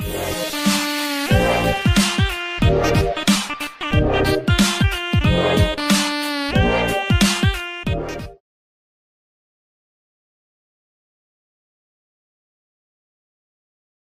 Yeah.